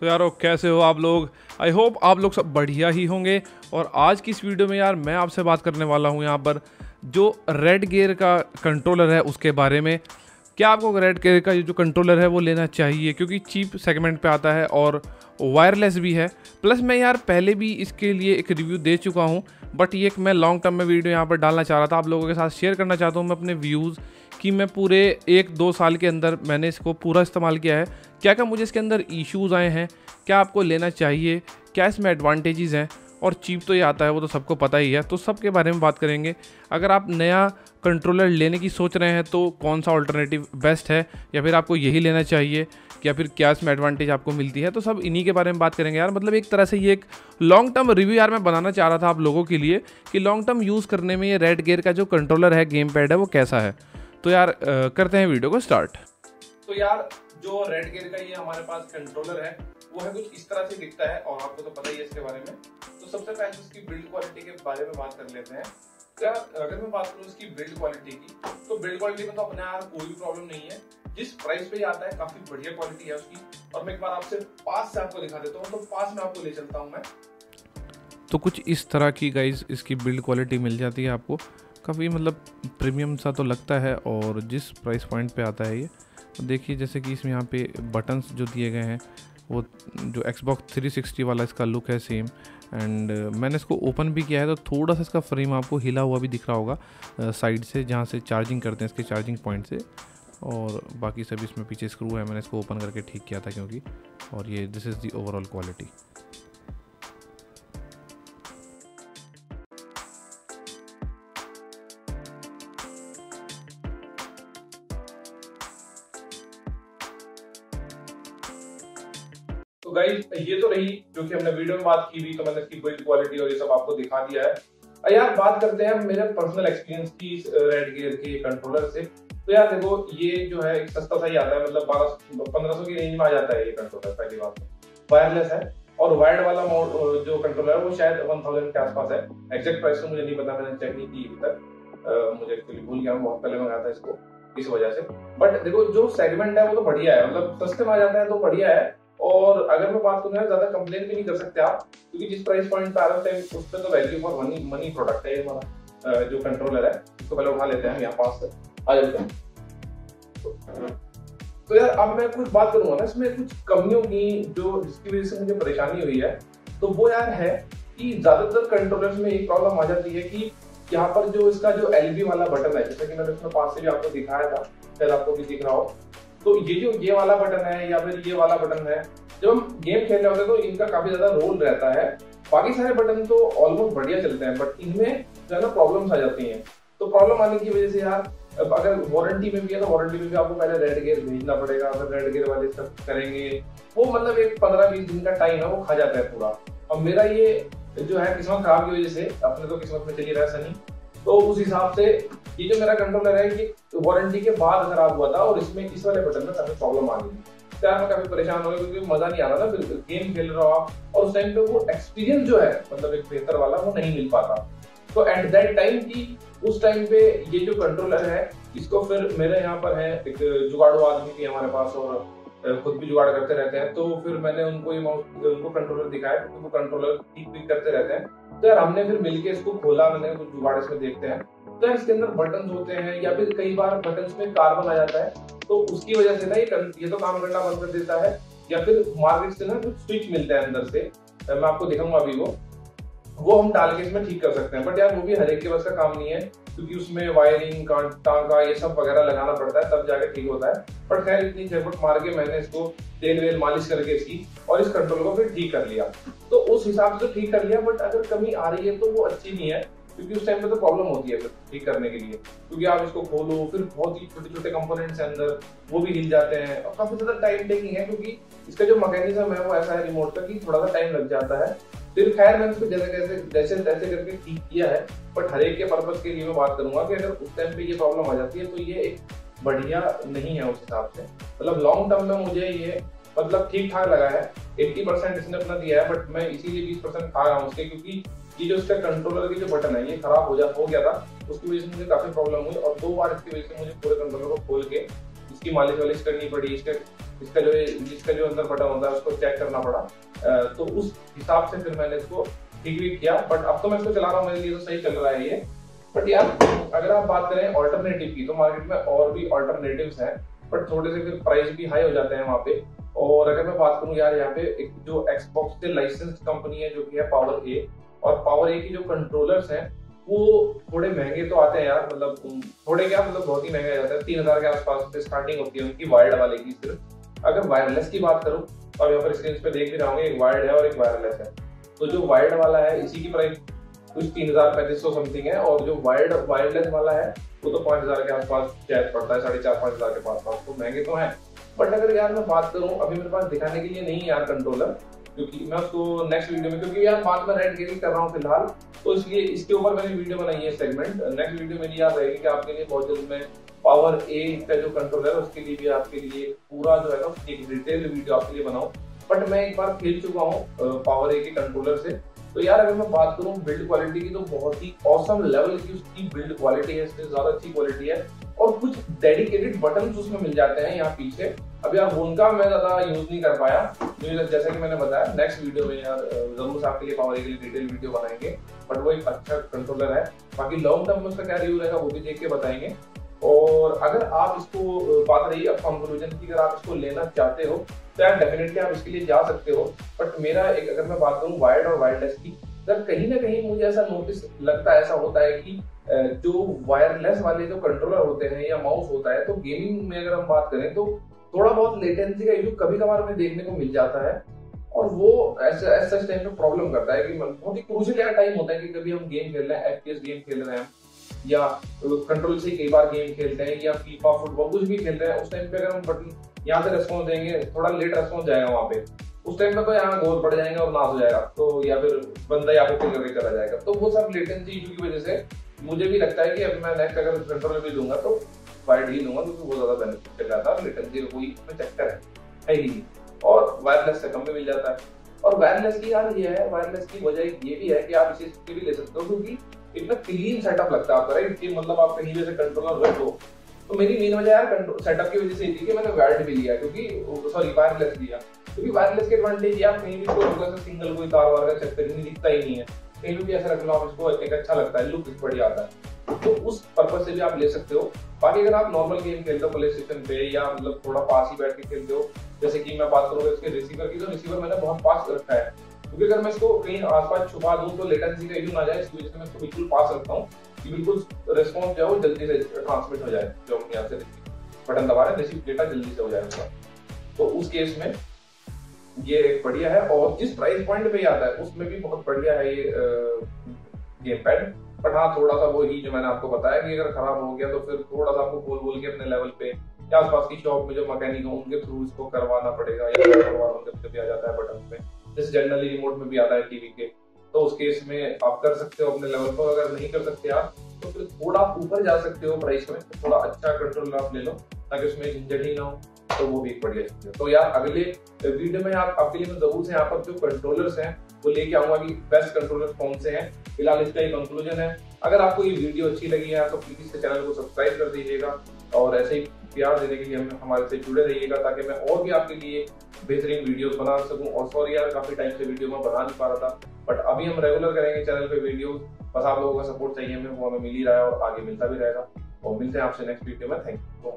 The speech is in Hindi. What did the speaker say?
तो यारो कैसे हो आप लोग? आई होप आप लोग सब बढ़िया ही होंगे। और आज की इस वीडियो में यार, मैं आपसे बात करने वाला हूँ यहाँ पर, जो रेड गेयर का कंट्रोलर है उसके बारे में। क्या आपको रेड गेयर का जो कंट्रोलर है, वो लेना चाहिए? क्योंकि चीप सेगमेंट पे आता है और वायरलेस भी है। प्लस मैं यार, पहले भी इसके लिए एक रिव्यू दे चुका हूँ बट ये एक मैं लॉन्ग टर्म में वीडियो यहाँ पर डालना चाह रहा था। आप लोगों के साथ शेयर करना चाहता हूँ, मैं अपने व्यूज़ कि मैं पूरे एक दो साल के अंदर मैंने इसको पूरा इस्तेमाल किया है। क्या क्या मुझे इसके अंदर इश्यूज़ आए हैं? क्या आपको लेना चाहिए? क्या इसमें एडवांटेजेस हैं? और चीप तो ये आता है, वो तो सबको पता ही है। तो सब के बारे में बात करेंगे। अगर आप नया कंट्रोलर लेने की सोच रहे हैं तो कौन सा ऑल्टरनेटिव बेस्ट है? या फिर आपको यही लेना चाहिए या फिर क्या इसमें एडवांटेज आपको मिलती है? तो सब इन्हीं के बारे में बात करेंगे यार। मतलब एक तरह से ये एक लॉन्ग टर्म रिव्यू यार मैं बनाना चाह रहा था आप लोगों के लिए कि लॉन्ग टर्म यूज़ करने में ये रेड गेयर का जो कंट्रोलर है गेम पैड है, वो कैसा है? तो यार करते हैं वीडियो को स्टार्ट तो यार जो रेड गेयर का ये हमारे पास कंट्रोलर है वो है कुछ इस तरह से दिखता है और आपको तो पता ही है इसके बारे में। तो सबसे पहले उसकी बिल्ड क्वालिटी के बारे में बात कर लेते हैं। क्या अगर मैं बात करूँ इसकी बिल्ड क्वालिटी की तो बिल्ड क्वालिटी में तो अपने यार कोई भी प्रॉब्लम नहीं है। जिस प्राइस पे आता है काफ़ी बढ़िया क्वालिटी है उसकी। और मैं एक बार आपसे पास से आपको दिखा देता हूँ तो पास में आपको ले चलता हूँ मैं। तो कुछ इस तरह की गाइज़ इसकी बिल्ड क्वालिटी मिल जाती है आपको। काफ़ी मतलब प्रीमियम सा तो लगता है और जिस प्राइस पॉइंट पे आता है ये तो देखिए जैसे कि इसमें यहाँ पे बटन्स जो दिए गए हैं, वो जो Xbox 360 वाला इसका लुक है सेम एंड मैंने इसको ओपन भी किया है तो थोड़ा सा इसका फ्रेम आपको हिला हुआ भी दिख रहा होगा साइड से जहाँ से चार्जिंग करते हैं, इसके चार्जिंग पॉइंट से और बाकी सभी इसमें पीछे स्क्रू है, मैंने इसको ओपन करके ठीक किया था क्योंकि और ये this is the overall quality तो गाइस ये तो रही जो कि हमने वीडियो में बात की हुई तो मैंने इसकी बिल्ड क्वालिटी और ये सब आपको दिखा दिया है। यार, बात करते हैं मेरे पर्सनल एक्सपीरियंस की रेड गियर के कंट्रोलर से। तो यार देखो, ये जो है, एक सस्ता सा ही आता है मतलब बारह पंद्रह सौ की रेंज में आ जाता है ये कंट्रोलर पहली बात वायरलेस है, और वायर्ड वाला जो कंट्रोलर है, वो शायद वन थाउज़ेंड के आसपास है। एक्जेक्ट प्राइस तो मुझे नहीं पता, मैंने चेक नहीं की अभी तक। मुझे एक्चुअली भूल गया बहुत पहले मंगाया था इसको, इस वजह से। बट देखो, जो सेगमेंट है, वो तो बढ़िया है मतलब सस्ते में आ जाता है तो बढ़िया है। और अगर मैं बात करूँ ज़्यादा कंप्लेन भी नहीं कर सकते आप, क्योंकि जिस प्राइस पॉइंट पे आ रहा है उस पर तो value for money money product है हमारा जो कंट्रोलर है इसको पहले उठा लेते हैं यहाँ पास से, आ जाते हैं। तो यार, अब मैं कुछ बात करूँगा ना, इसमें कुछ कमियों की जो जिसकी वजह से मुझे परेशानी हुई है तो वो यार है कि ज़्यादातर कंट्रोलर्स में एक प्रॉब्लम आ जाती है कि यहाँ पर जो इसका जो एल वाला बटन है, जैसे कि मैंने इसमें पास से भी आपको दिखाया था शायद आपको भी दिख रहा हो तो ये जो ये वाला बटन है या फिर ये वाला बटन है, जब हम गेम खेल रहे होते हैं तो इनका काफ़ी ज़्यादा रोल रहता है। बाकी सारे बटन तो ऑलमोस्ट बढ़िया चलते हैं बट इनमें जो है ना प्रॉब्लम्स आ जाती हैं। तो प्रॉब्लम आने की वजह से यार अगर वारंटी में भी है तो वारंटी में भी आपको पहले रेड गेयर भेजना पड़ेगा, फिर रेड गेयर वाले सब करेंगे। वो मतलब एक पंद्रह बीस दिन का टाइम है, वो खा जाता है पूरा। और मेरा ये जो है किस्मत खराब की वजह से, अपने तो किस्मत में चली रहा है सनी। तो उस हिसाब से ये जो मेरा कंट्रोलर है कि वारंटी के बाद खराब हुआ था और इसमें इस वाले बटन में काफ़ी प्रॉब्लम आ गई। यार मैं काफ़ी परेशान हो गया क्योंकि मज़ा नहीं आ रहा था फिर गेम खेल रहा आप और उस टाइम पे वो एक्सपीरियंस जो है मतलब एक बेहतर वाला, वो नहीं मिल पाता। तो एट दैट टाइम की उस टाइम पे ये जो कंट्रोलर है, इसको फिर मेरे यहाँ पर है एक जुगाड़ू आदमी भी हमारे पास और खुद भी जुगाड़ करते रहते हैं। तो फिर मैंने उनको ये उनको कंट्रोलर दिखाया क्योंकि वो कंट्रोलर ठीक ठीक करते रहते हैं। तो यार हमने फिर मिलके इसको खोला, मैंने कुछ जुगाड़ इसमें देखते हैं। तो यार इसके अंदर बटन होते हैं, या फिर कई बार बटन में कार्बन आ जाता है तो उसकी वजह से ना ये ये तो काम करना बंद कर देता है, या फिर मार्केट से ना कुछ स्विच मिलता है अंदर से मैं आपको दिखाऊँगा अभी वो। वो हम डाल के इसमें ठीक कर सकते हैं बट यार वो भी हर एक के बस का काम नहीं है, क्योंकि उसमें वायरिंग का टांका ये सब वगैरह लगाना पड़ता है, तब जाके ठीक होता है। बट खैर, इतनी झपट मार के मैंने इसको तेल वेल मालिश करके इसकी, और इस कंट्रोल को फिर ठीक कर लिया। तो उस हिसाब से ठीक कर लिया बट अगर कमी आ रही है तो वो अच्छी नहीं है। क्योंकि उस टाइम पे तो प्रॉब्लम होती है फिर, ठीक करने के लिए। क्योंकि आप इसको खोलो, फिर बहुत ही छोटे छोटे कंपोनेंट्स है अंदर, वो भी हिल जाते हैं। और काफ़ी ज़्यादा टाइम टेकिंग है, क्योंकि इसका जो मैकेनिज्म है वो ऐसा है रिमोट का कि थोड़ा सा टाइम लग जाता है। फिर खैर, मैंने उसको जैसे कैसे जैसे तैसे करके ठीक किया है बट हर एक के पर्पज के लिए मैं बात करूँगा कि अगर उस टाइम पे ये प्रॉब्लम आ जाती है तो ये एक बढ़िया नहीं है उस हिसाब से। मतलब लॉन्ग टर्म में मुझे ये मतलब ठीक ठाक लगा है। 80 परसेंट इसने अपना दिया है बट मैं इसीलिए 20 परसेंट खा रहा हूँ उसके, क्योंकि ये जो इसका कंट्रोलर की जो बटन है, ये खराब हो जा, हो गया था, उसकी वजह से मुझे काफ़ी प्रॉब्लम हुई और दो बार इसकी वजह से मुझे पूरे कंट्रोलर को खोल के इसकी मालिश वालिश करनी पड़ी, इसका इसका जो इसका जो अंदर बटन होता है, उसको चेक करना पड़ा। तो उस हिसाब से फिर मैंने इसको ठीक भी किया बट अब तो मैं इसको चला रहा हूँ, मेरे लिए तो सही चल रहा है ये। बट यार, अगर आप बात करें ऑल्टरनेटिव की तो मार्केट में और भी ऑल्टरनेटिव हैं बट थोड़े से फिर प्राइस भी हाई हो जाते हैं वहाँ पे। और अगर मैं बात करूँ यार, यहाँ पे एक जो एक्सबॉक्स से लाइसेंस कंपनी है, जो कि है पावर ए और पावर ए की जो कंट्रोलर्स हैं, वो थोड़े महँगे तो आते हैं यार मतलब थोड़े क्या मतलब बहुत ही महँगे जाते हैं। तीन हज़ार के आसपास से स्टार्टिंग होती है उनकी वायर्ड वाले की सिर्फ़। अगर वायरलेस की बात करूँ तो अब यहाँ पर स्क्रीन पे देख भी रहा एक वायर्ड है और एक वायरलेस है। तो जो वायर्ड वाला है, इसी की प्राइस कुछ तीन हज़ार पैंतीस सौ समथिंग है, और जो वायर्ड वायरलेस वाला है, वो तो पाँच हज़ार के आसपास शायद पड़ता है, साढ़े चार, पाँच हज़ार के पास पास तो महँगे तो है। बट अगर यार मैं बात करूँ, अभी मेरे पास दिखाने के लिए नहीं यार कंट्रोलर क्योंकि मैं उसको नेक्स्ट वीडियो में, क्योंकि यार बात में रेड गेमिंग कर रहा हूँ फ़िलहाल तो इसलिए इसके ऊपर मैंने वीडियो बनाई है सेगमेंट नेक्स्ट वीडियो मेरी याद रहेगी कि आपके लिए बहुत जल्द मैं पावर ए का जो कंट्रोलर है, उसके लिए भी आपके लिए पूरा जो है ना, एक डिटेल वीडियो आपके लिए बनाऊँ। बट मैं एक बार खेल चुका हूँ पावर ए के कंट्रोलर से। तो यार अगर मैं बात करूँ बिल्ड क्वालिटी की तो बहुत ही औसम लेवल की उसकी बिल्ड क्वालिटी है इससे ज़्यादा अच्छी क्वालिटी है। और कुछ डेडिकेटेड बटन उसमें मिल जाते हैं यहाँ पीछे। अब यार उनका मैं ज़्यादा यूज़ नहीं कर पाया। जैसा कि मैंने बताया नेक्स्ट वीडियो में यार ज़रूर आपके लिए पावर के लिए डिटेल वीडियो बनाएँगे। बट वो एक अच्छा कंट्रोलर है। बाकी लॉन्ग टर्म में उसका क्या रिव्यू रहेगा, वो भी देख के बताएँगे। और अगर आप इसको बात रही अब कंक्लूजन की, अगर आप इसको लेना चाहते हो तो यार डेफिनेटली आप इसके लिए जा सकते हो। बट मेरा एक, अगर मैं बात करूँ वायर्ड और वायरलेस की सर कहीं ना कहीं मुझे ऐसा नोटिस लगता है, ऐसा होता है कि जो वायरलेस वाले जो कंट्रोलर होते हैं या माउस होता है तो गेमिंग में अगर हम बात करें तो थोड़ा बहुत लेटेंसी का इशू कभी कभार हमें देखने को मिल जाता है। और वो ऐसे टाइम पे प्रॉब्लम करता है कि बहुत ही क्रूशियल टाइम होता है कि कभी हम गेम खेल रहे हैं एफपीएस गेम खेल रहे हैं, या कंट्रोल से कई बार गेम खेलते हैं, या फीफा फुटबॉल कुछ भी खेल रहे हैं, उस टाइम पे अगर हम बटन यहाँ से रेस्पॉन्स देंगे, थोड़ा लेट रेस्पॉन्स जाएगा वहाँ पे। उस टाइम पे तो यहाँ गोल पड़ जाएँगे और नाश हो जाएगा तो या फिर बंदा यहाँ पे किल करके चला जाएगा। तो वो सब लेटेंसी इशू की वजह से मुझे भी लगता है कि अभी मैं नेक्स्ट अगर कंट्रोल भी दूँगा तो वाइड ही दूँगा, क्योंकि वो ज़्यादा बेनिफिट रहता है लेटेंसी का कोई चक्कर है है ही नहीं। और वायरलेस से कम में मिल जाता है। और वायरलेस की यार ये है वायरलेस की वजह ये भी है कि आप इसे भी ले सकते हो, क्योंकि इतना क्लीन सेटअप लगता है आपका राइट कि मतलब आप कहीं जैसे कंट्रोलर रख दो तो मेरी मेन वजह यार सेटअप की वजह से थी कि मैंने वायर्ड भी लिया, क्योंकि सॉरी वायरलेस लिया। क्योंकि वायरलेस के एडवांटेज यार कहीं भी सिंगल कोई तार वार का चक्कर नहीं, दिखता ही नहीं है। कहीं भी ऐसा रख लो, आप इसको एक अच्छा लगता है लुक बढ़िया आता है। तो उस पर्पज से भी आप ले सकते हो। बाकी अगर आप नॉर्मल गेम खेलते हो प्ले स्टेशन पे या मतलब थोड़ा पास ही बैठ के खेलते हो, जैसे कि मैं बात करूँगा इसके रिसीवर की तो रिसीवर मैंने बहुत पास रखा है। क्योंकि अगर मैं इसको कहीं आसपास छुपा दूँ तो लेटेंसी का इशू ना जाए इसकी वजह से मैं इसको बिल्कुल पास रखता हूँ कि बिल्कुल रिस्पॉन्स जो है वो जल्दी से ट्रांसमिट हो जाए, जो हम यहाँ से बटन दबा रहे हैं रिसीव डेटा जल्दी से हो जाए। तो उस केस में ये एक बढ़िया है और जिस प्राइस पॉइंट पे आता है, उसमें भी बहुत बढ़िया है ये गेम पैड बट हाँ थोड़ा सा वो ही जो मैंने आपको बताया कि अगर खराब हो गया तो फिर थोड़ा सा आपको बोल बोल के अपने लेवल पे या आसपास की शॉप में जो मैकेनिक हो, उनके थ्रू इसको करवाना पड़ेगा या करवा उनके भी आ जाता है बटन पे। जैसे जनरली रिमोट में भी आता है टीवी के तो उस केस में आप कर सकते हो अपने लेवल पर। अगर नहीं कर सकते आप तो फिर थोड़ा ऊपर जा सकते हो प्राइस में, थोड़ा अच्छा कंट्रोल आप ले लो, ताकि उसमें झंझट ही ना हो। तो वो भी एक बढ़िया चीज़ है। तो यार, अगले वीडियो में आप, आपके लिए ज़रूर से यहाँ पर जो कंट्रोलर्स हैं, वो लेके आऊँगा कि बेस्ट कंट्रोलर कौन से हैं। फ़िलहाल इसका एक कंक्लूजन है। अगर आपको ये वीडियो अच्छी लगी है तो प्लीज़ चैनल को सब्सक्राइब कर दीजिएगा और ऐसे ही प्यार देने के लिए हम हमारे से जुड़े रहिएगा, ताकि मैं और भी आपके लिए बेहतरीन वीडियोस बना सकूँ। और सॉरी यार, काफ़ी टाइम से वीडियो में बना नहीं पा रहा था बट अभी हम रेगुलर करेंगे चैनल पे वीडियो बस आप लोगों का सपोर्ट चाहिए हमें, वो हमें मिल ही रहा है और आगे मिलता भी रहेगा। और मिलते हैं आपसे नेक्स्ट वीडियो में। Thank you